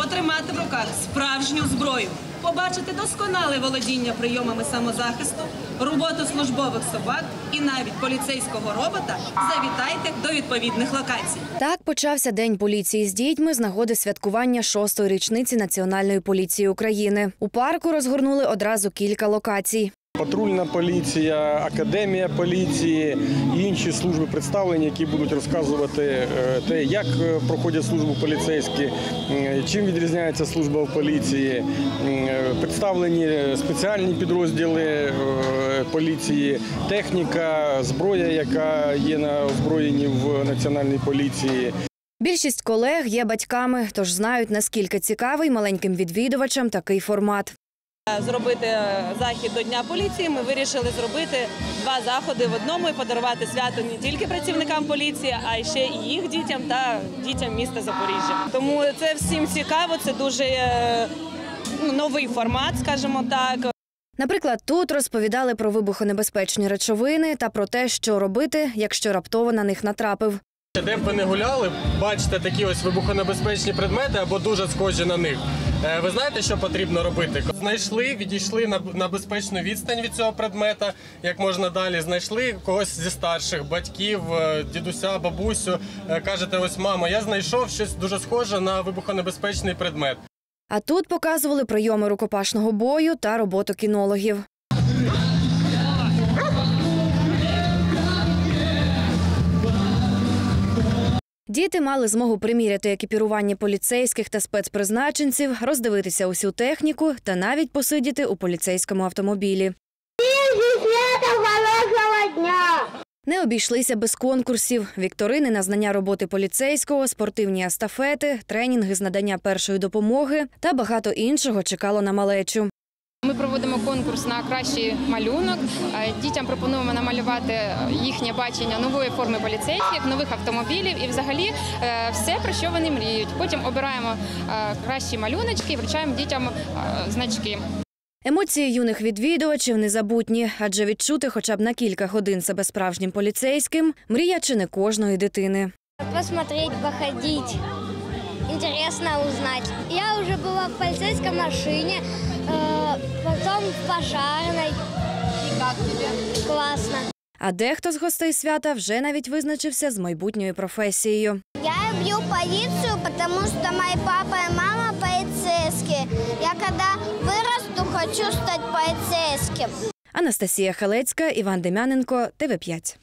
Потримати в руках справжню зброю, побачити досконале володіння прийомами самозахисту, роботу службових собак і навіть поліцейського робота. Завітайте до відповідних локацій. Так почався день поліції з дітьми з нагоди святкування шостої річниці Національної поліції України. У парку розгорнули одразу кілька локацій. Патрульна поліція, академія поліції і інші служби представлені, які будуть розказувати е, те, як е, проходять службу поліцейські, чим відрізняється служба в поліції. Е, Представлені спеціальні підрозділи поліції, техніка, зброя, яка є на озброєнні в національній поліції. Більшість колег є батьками, тож знають наскільки цікавий маленьким відвідувачам такий формат. Зробити е, захід до Дня поліції. Ми вирішили зробити два заходи в одному і подарувати свято не тільки працівникам поліції, а й ще і їх дітям та дітям міста Запоріжжя. Тому це всім цікаво. Це дуже е, ну, новий формат, скажімо так. Наприклад, тут розповідали про вибухонебезпечні речовини та про те, що робити, якщо раптово на них натрапив. Де б ви не гуляли, бачите такі ось вибухонебезпечні предмети або дуже схожі на них. Е, Ви знаєте, що потрібно робити? Знайшли, відійшли на, безпечну відстань від цього предмета, як можна далі. Знайшли когось зі старших батьків, е, дідуся, бабусю. Е, Кажете, ось мамо, я знайшов щось дуже схоже на вибухонебезпечний предмет. А тут показували прийоми рукопашного бою та роботу кінологів. Діти мали змогу приміряти екіпірування поліцейських та спецпризначенців, роздивитися усю техніку та навіть посидіти у поліцейському автомобілі. Не обійшлися без конкурсів, вікторини на знання роботи поліцейського, спортивні естафети, тренінги з надання першої допомоги та багато іншого чекало на малечу. Ми проводимо конкурс на кращий малюнок. Е, Дітям пропонуємо намалювати їхнє бачення нової форми поліцейських, нових автомобілів і взагалі е, все про що вони мріють. Потім обираємо е, кращі малюночки і вручаємо дітям значки. Емоції юних відвідувачів незабутні, адже відчути хоча б на кілька годин себе справжнім поліцейським мрія чи не кожної дитини. посмотреть, походить. Интересно узнать. Я уже была в полицейской машине, э, потом в пожарной. Как тебе? Классно. А дехто з гостей свята вже навіть визначився з майбутньою професією. Я люблю полицию, потому что мой папа и мама полицейские. Я когда вырасту, хочу стать полицейским. Анастасія Халецька, Іван Дем'яненко, ТВ 5